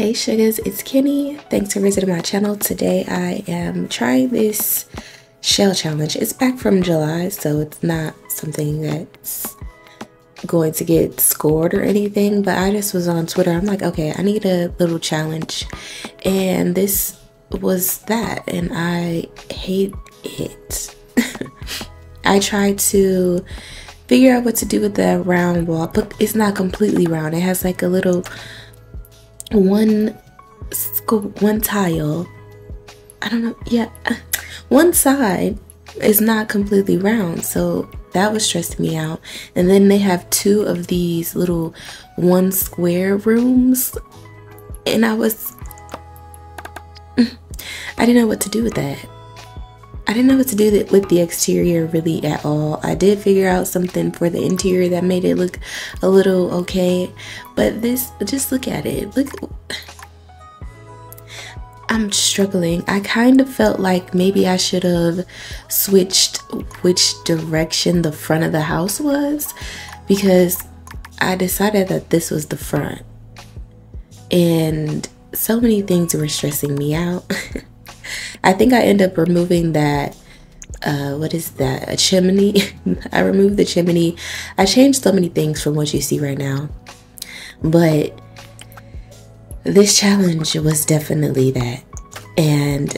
Hey sugars, it's Kenniee. Thanks for visiting my channel. Today I am trying this shell challenge. It's back from July, so it's not something that's going to get scored or anything, but I just was on Twitter. I'm like, okay, I need a little challenge. And this was that, and I hate it. I tried to figure out what to do with the round wall, but it's not completely round. It has like a little one one tile. I don't know. Yeah, one side is not completely round, so that was stressing me out. And then they have two of these little one square rooms, and I was I didn't know what to do with that. I didn't know what to do with the exterior really at all. I did figure out something for the interior that made it look a little okay, but this, just look at it. Look, I'm struggling. I kind of felt like maybe I should have switched which direction the front of the house was because I decided that this was the front. And so many things were stressing me out. I think I end up removing that uh, what is that? A chimney. I removed the chimney. I changed so many things from what you see right now. But this challenge was definitely that. And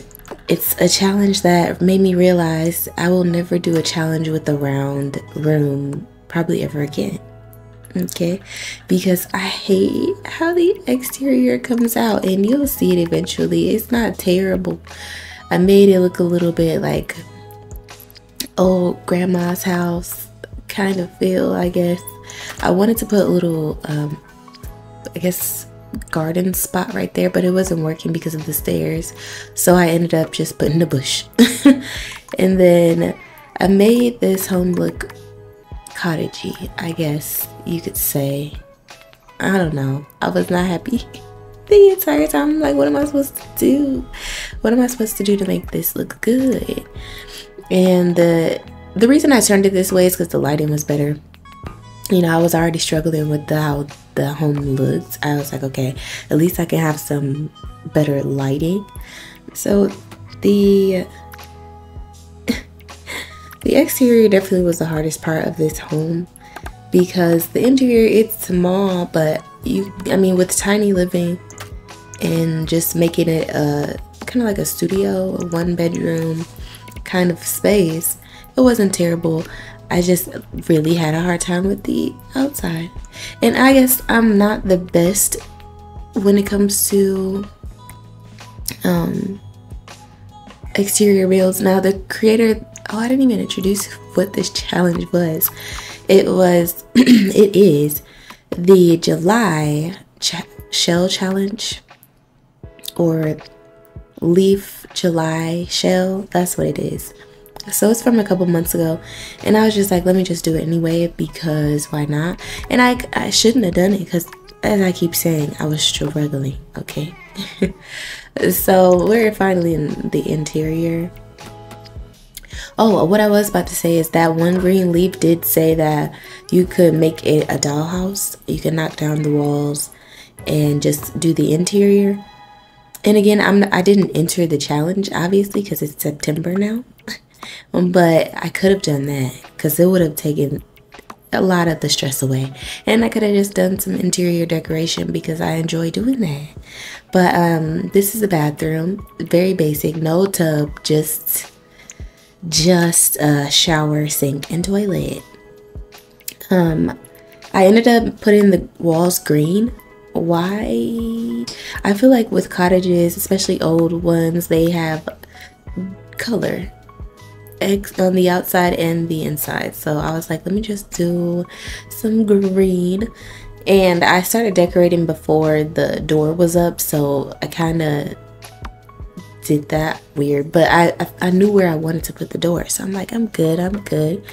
it's a challenge that made me realize I will never do a challenge with a round room probably ever again okay? Because i hate how the exterior comes out and you'll see it eventually. It's not terrible. I made it look a little bit like old grandma's house kind of feel i guess. I wanted to put a little um i guess garden spot right there but it wasn't working because of the stairs. So i ended up just putting a bush. And then i made this home look cottagey, I guess you could say. I don't know. I was not happy the entire time. I'm like, what am I supposed to do? What am I supposed to do to make this look good? And the the reason I turned it this way is because the lighting was better. You know, I was already struggling with the, how the home looked. I was like, okay, at least I can have some better lighting. So the the exterior definitely was the hardest part of this home because the interior it's small but you I mean with tiny living and just making it a kind of like a studio, a one bedroom kind of space, it wasn't terrible. I just really had a hard time with the outside. And I guess I'm not the best when it comes to um exterior builds. Now the creator oh i didn't even introduce what this challenge was it was it is the july ch shell challenge or leaf july shell. That's what it is. So it's from a couple months ago and i was just like let me just do it anyway because why not? And i i shouldn't have done it because as i keep saying i was struggling okay? So we're finally in the interior Oh, what I was about to say is that one green leaf did say that you could make it a dollhouse. You could knock down the walls and just do the interior. And again, I'm I didn't enter the challenge obviously because it's September now. but I could have done that because it would have taken a lot of the stress away. And I could have just done some interior decoration because I enjoy doing that. But um this is a bathroom, very basic, no tub, just just a shower, sink, and toilet. Um, I ended up putting the walls green. Why? I feel like with cottages, especially old ones, they have color on the outside and the inside. So I was like, let me just do some green. And I started decorating before the door was up, so I kind of did that weird but I, I, knew where i wanted to put the door. So i'm like i'm good i'm good.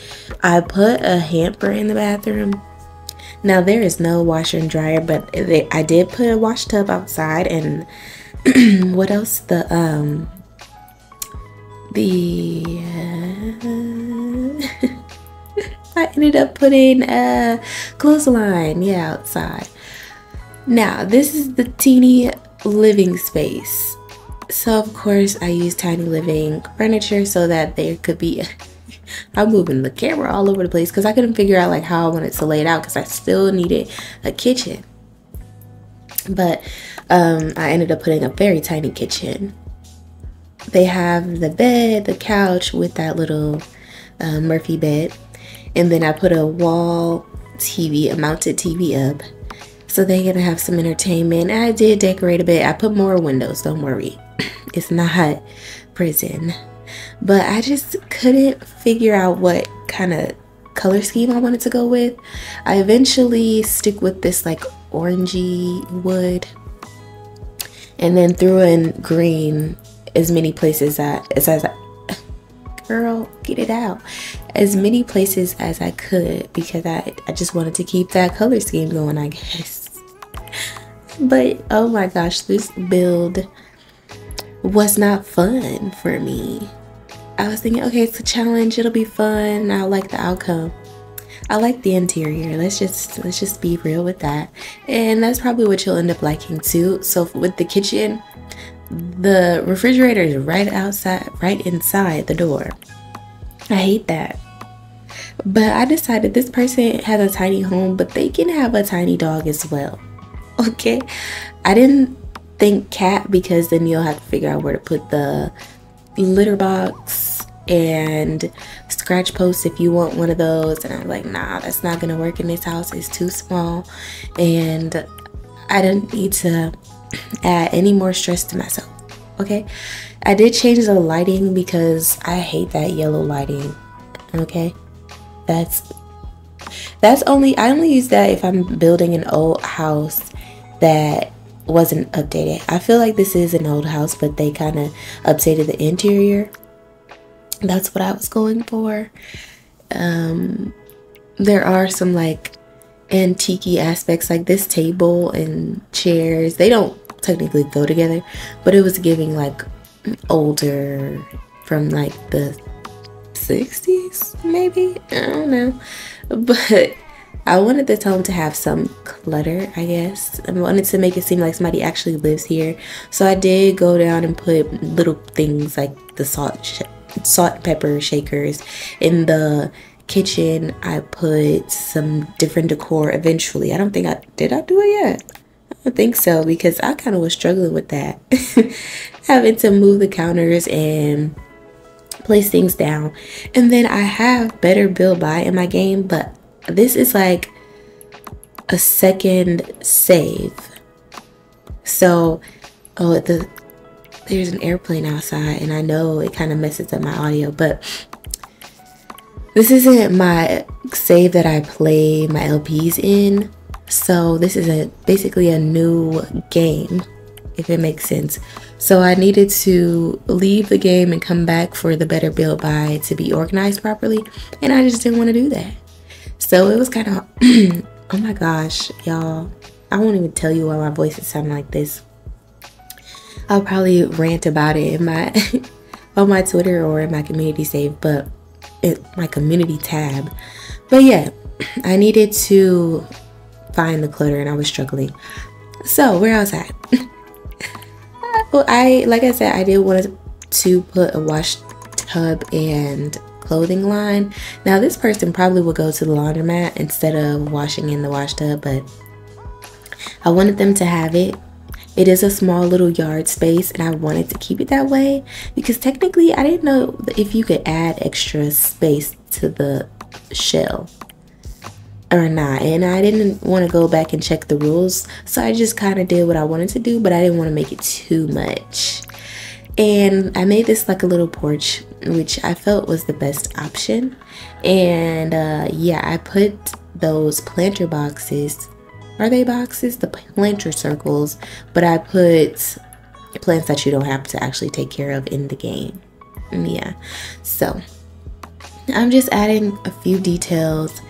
I put a hamper in the bathroom. Now there is no washer and dryer but they, i did put a wash tub outside and what else? The um the uh, i ended up putting a clothesline yeah outside. Now this is the teeny living space. So of course I use tiny living furniture so that there could be I'm moving the camera all over the place because I couldn't figure out like how I wanted to lay it out because I still needed a kitchen. But um, I ended up putting a very tiny kitchen. They have the bed, the couch with that little uh, Murphy bed. And then I put a wall TV, a mounted TV up. So they're gonna have some entertainment. I did decorate a bit. I put more windows, don't worry. it's not prison. But I just couldn't figure out what kind of color scheme I wanted to go with. I eventually stick with this like orangey wood and then threw in green as many places that as, as I, girl get it out as many places as I could because I, I just wanted to keep that color scheme going I guess but oh my gosh this build was not fun for me I was thinking okay it's a challenge it'll be fun I like the outcome I like the interior. Let's just let's just be real with that. And that's probably what you'll end up liking too. So with the kitchen, the refrigerator is right outside, right inside the door. I hate that. But I decided this person has a tiny home, but they can have a tiny dog as well. Okay? I didn't think cat because then you'll have to figure out where to put the litter box and scratch posts if you want one of those. And I'm like, nah, that's not gonna work in this house. It's too small. And I didn't need to add any more stress to myself. Okay. I did change the lighting because I hate that yellow lighting. Okay. That's that's only I only use that if I'm building an old house that wasn't updated. I feel like this is an old house, but they kind of updated the interior that's what I was going for. Um, there are some like antique aspects, like this table and chairs. They don't technically go together, but it was giving like older from like the 60s, maybe. I don't know. But I wanted this home to have some clutter, I guess. I wanted to make it seem like somebody actually lives here. So I did go down and put little things like the salt salt pepper shakers in the kitchen. I put some different decor eventually. I don't think i did i do it yet? I don't think so because i kind of was struggling with that. Having to move the counters and place things down. And then i have Better BuildBuy in my game but this is like a second save so oh the there's an airplane outside and I know it kind of messes up my audio, but this isn't my save that I play my LPs in. So this is a basically a new game, if it makes sense. So I needed to leave the game and come back for the Better BuildBuy to be organized properly. And I just didn't want to do that. So it was kind of, oh my gosh, y'all. I won't even tell you why my voice is sounding like this. I'll probably rant about it in my on my Twitter or in my community save, but my community tab. But yeah, I needed to find the clutter and I was struggling. So where was at. well, I like I said, I did want to put a wash tub and clothing line. Now this person probably will go to the laundromat instead of washing in the wash tub, but I wanted them to have it it is a small little yard space and I wanted to keep it that way because technically I didn't know if you could add extra space to the shell or not and I didn't want to go back and check the rules so I just kind of did what I wanted to do but I didn't want to make it too much and I made this like a little porch which I felt was the best option and uh, yeah I put those planter boxes are they boxes? The planter circles, but I put plants that you don't have to actually take care of in the game. Yeah, so I'm just adding a few details,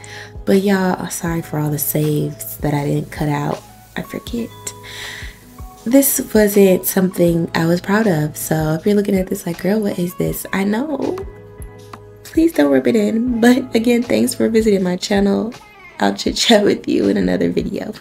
but y'all, sorry for all the saves that I didn't cut out. I forget. This wasn't something I was proud of, so if you're looking at this like, girl, what is this? I know. Please don't rip it in. But again, thanks for visiting my channel. I'll chit chat with you in another video.